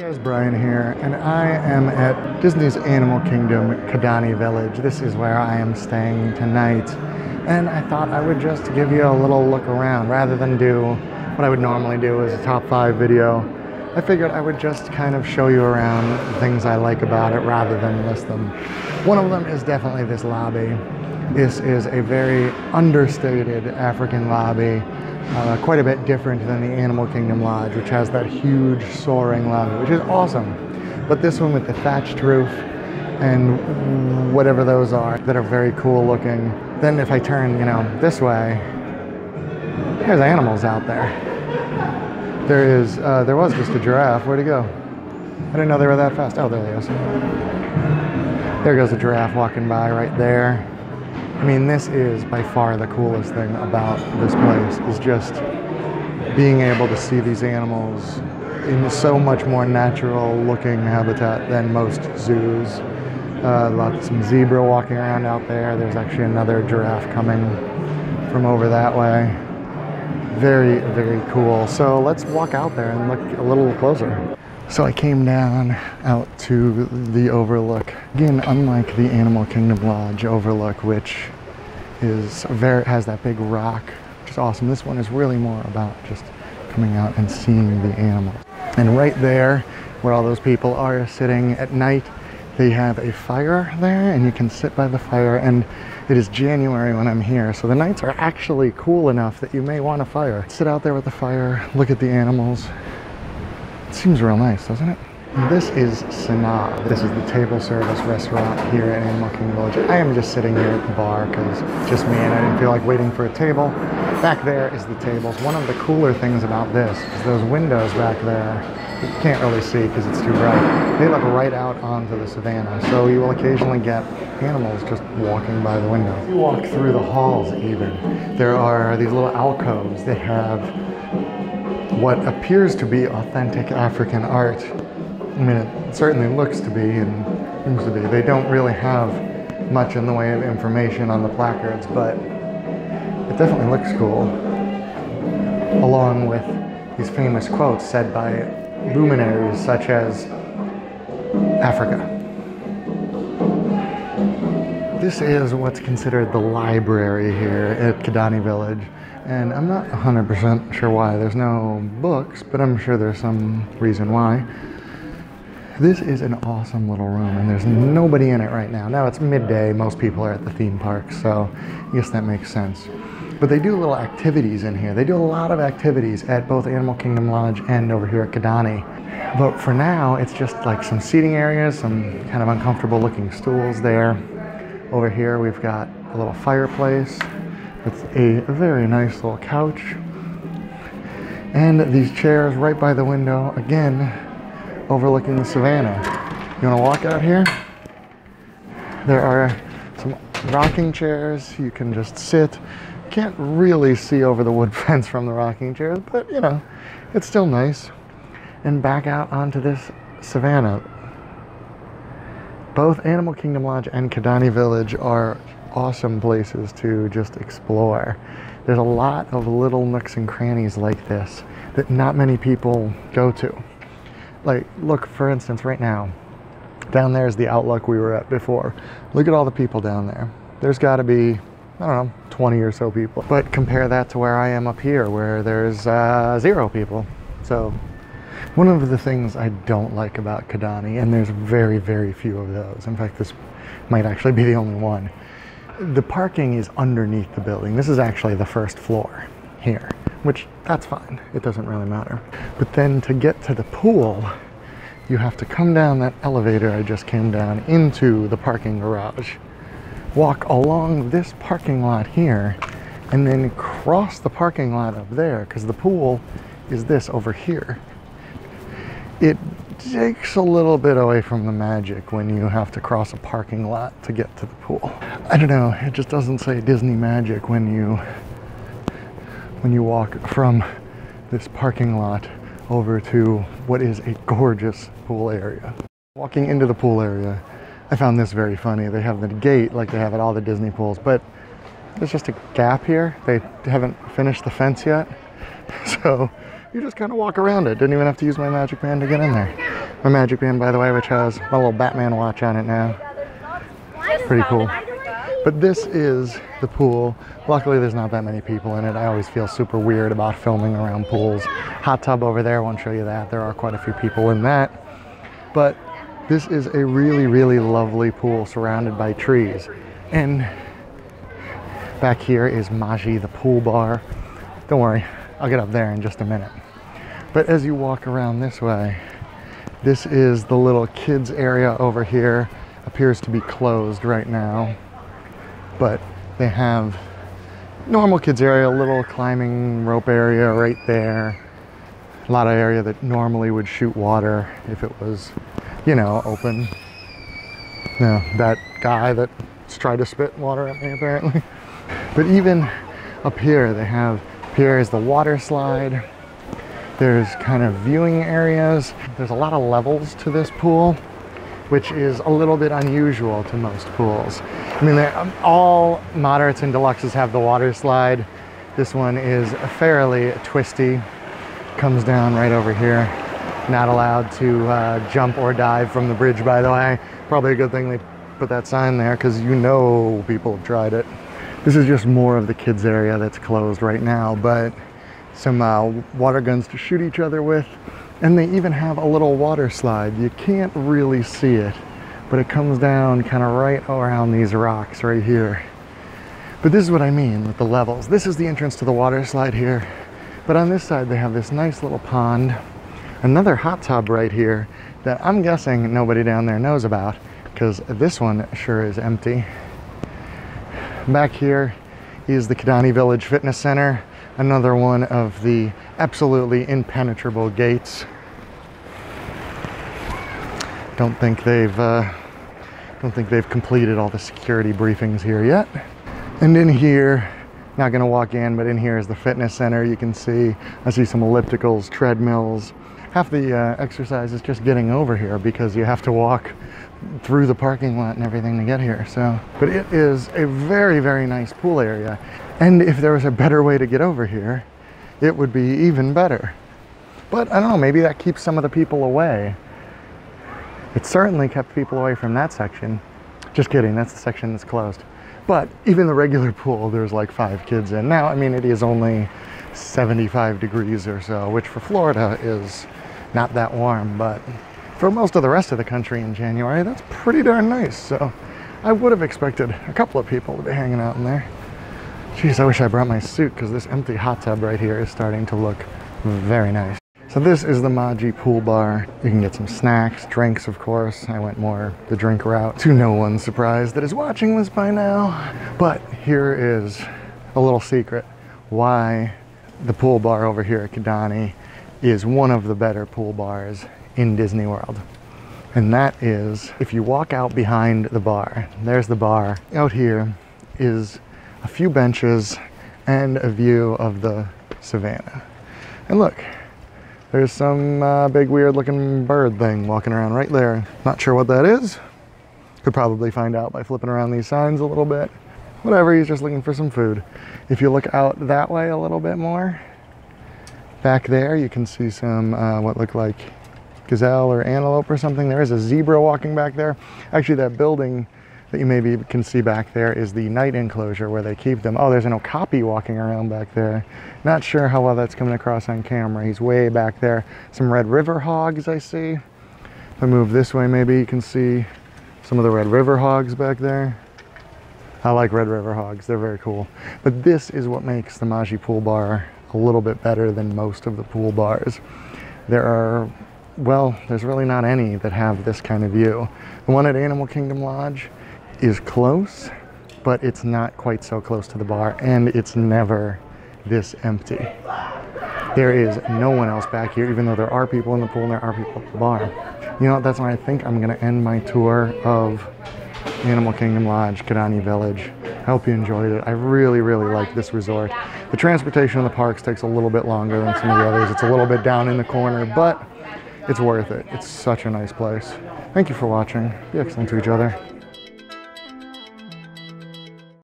guys, Brian here, and I am at Disney's Animal Kingdom Kidani Village. This is where I am staying tonight, and I thought I would just give you a little look around rather than do what I would normally do as a top five video. I figured I would just kind of show you around things I like about it rather than list them. One of them is definitely this lobby. This is a very understated African lobby, uh, quite a bit different than the Animal Kingdom Lodge, which has that huge soaring lobby, which is awesome. But this one with the thatched roof and whatever those are that are very cool looking. Then if I turn, you know, this way, there's animals out there. There is, uh, there was just a giraffe. Where'd he go? I didn't know they were that fast. Oh, there he is. There goes a giraffe walking by right there. I mean, this is by far the coolest thing about this place is just being able to see these animals in so much more natural looking habitat than most zoos. Uh, lots some zebra walking around out there. There's actually another giraffe coming from over that way. Very, very cool. So let's walk out there and look a little closer. So I came down out to the overlook. Again, unlike the Animal Kingdom Lodge overlook, which is very has that big rock, which is awesome. This one is really more about just coming out and seeing the animals. And right there, where all those people are sitting at night, they have a fire there, and you can sit by the fire. And it is January when I'm here, so the nights are actually cool enough that you may want a fire. Sit out there with the fire, look at the animals, it seems real nice, doesn't it? This is Sanaa. This is the table service restaurant here at Animal Kingdom Village. I am just sitting here at the bar because just me and I didn't feel like waiting for a table. Back there is the tables. One of the cooler things about this is those windows back there. You can't really see because it's too bright. They look right out onto the savannah. So you will occasionally get animals just walking by the window. You walk through the halls even. There are these little alcoves that have what appears to be authentic African art. I mean, it certainly looks to be and seems to be. They don't really have much in the way of information on the placards, but it definitely looks cool. Along with these famous quotes said by luminaries such as Africa. This is what's considered the library here at Kidani Village. And I'm not 100% sure why. There's no books, but I'm sure there's some reason why. This is an awesome little room, and there's nobody in it right now. Now it's midday, most people are at the theme park, so I guess that makes sense. But they do little activities in here. They do a lot of activities at both Animal Kingdom Lodge and over here at Kidani. But for now, it's just like some seating areas, some kind of uncomfortable looking stools there. Over here, we've got a little fireplace with a very nice little couch. And these chairs right by the window, again, overlooking the savannah. You wanna walk out here? There are some rocking chairs. You can just sit. Can't really see over the wood fence from the rocking chairs, but you know, it's still nice. And back out onto this savannah. Both Animal Kingdom Lodge and Kidani Village are awesome places to just explore. There's a lot of little nooks and crannies like this that not many people go to. Like, look, for instance, right now, down there is the outlook we were at before. Look at all the people down there. There's got to be, I don't know, 20 or so people. But compare that to where I am up here, where there's uh, zero people. So, one of the things I don't like about Kidani, and there's very, very few of those. In fact, this might actually be the only one the parking is underneath the building. This is actually the first floor here, which that's fine. It doesn't really matter. But then to get to the pool, you have to come down that elevator I just came down into the parking garage, walk along this parking lot here, and then cross the parking lot up there because the pool is this over here. Takes a little bit away from the magic when you have to cross a parking lot to get to the pool. I don't know, it just doesn't say Disney magic when you when you walk from this parking lot over to what is a gorgeous pool area. Walking into the pool area, I found this very funny. They have the gate like they have at all the Disney pools, but there's just a gap here. They haven't finished the fence yet. So you just kind of walk around it. Didn't even have to use my magic band to get in there. My Magic Band, by the way, which has my little Batman watch on it now. Pretty cool. But this is the pool. Luckily, there's not that many people in it. I always feel super weird about filming around pools. Hot tub over there, won't show you that. There are quite a few people in that. But this is a really, really lovely pool surrounded by trees. And back here is Maji, the pool bar. Don't worry, I'll get up there in just a minute. But as you walk around this way, this is the little kids area over here. Appears to be closed right now, but they have normal kids area, a little climbing rope area right there. A lot of area that normally would shoot water if it was, you know, open. No, that guy that tried to spit water at me apparently. But even up here, they have, here is the water slide. There's kind of viewing areas. There's a lot of levels to this pool, which is a little bit unusual to most pools. I mean, um, all moderates and deluxes have the water slide. This one is fairly twisty. Comes down right over here. Not allowed to uh, jump or dive from the bridge, by the way. Probably a good thing they put that sign there because you know people have tried it. This is just more of the kids area that's closed right now, but some uh, water guns to shoot each other with. And they even have a little water slide. You can't really see it, but it comes down kind of right around these rocks right here. But this is what I mean with the levels. This is the entrance to the water slide here. But on this side, they have this nice little pond, another hot tub right here that I'm guessing nobody down there knows about because this one sure is empty. Back here is the Kidani Village Fitness Center, another one of the absolutely impenetrable gates. Don't think they've uh, don't think they've completed all the security briefings here yet. And in here, not gonna walk in, but in here is the fitness center. You can see, I see some ellipticals, treadmills. Half the uh, exercise is just getting over here because you have to walk through the parking lot and everything to get here. So, but it is a very, very nice pool area. And if there was a better way to get over here, it would be even better. But I don't know, maybe that keeps some of the people away. It certainly kept people away from that section. Just kidding, that's the section that's closed. But even the regular pool, there's like five kids in. Now, I mean, it is only 75 degrees or so, which for Florida is not that warm, but for most of the rest of the country in January, that's pretty darn nice. So I would have expected a couple of people to be hanging out in there. Jeez, I wish I brought my suit because this empty hot tub right here is starting to look very nice. So this is the Maji pool bar. You can get some snacks, drinks, of course. I went more the drink route to no one's surprise that is watching this by now. But here is a little secret why the pool bar over here at Kidani is one of the better pool bars in Disney World. And that is if you walk out behind the bar, there's the bar. Out here is a few benches and a view of the savannah. And look, there's some uh, big weird looking bird thing walking around right there. Not sure what that is. Could probably find out by flipping around these signs a little bit. Whatever, he's just looking for some food. If you look out that way a little bit more, back there you can see some uh, what look like gazelle or antelope or something. There is a zebra walking back there. Actually, that building that you maybe can see back there is the night enclosure where they keep them. Oh, there's an okapi walking around back there. Not sure how well that's coming across on camera. He's way back there. Some Red River hogs I see. If I move this way, maybe you can see some of the Red River hogs back there. I like Red River hogs, they're very cool. But this is what makes the Maji Pool Bar a little bit better than most of the pool bars. There are well, there's really not any that have this kind of view. The one at Animal Kingdom Lodge is close, but it's not quite so close to the bar, and it's never this empty. There is no one else back here, even though there are people in the pool and there are people at the bar. You know, that's why I think I'm gonna end my tour of Animal Kingdom Lodge, Kidani Village. I hope you enjoyed it. I really, really like this resort. The transportation in the parks takes a little bit longer than some of the others. It's a little bit down in the corner, but it's worth it. It's such a nice place. Thank you for watching. Be excellent to each other.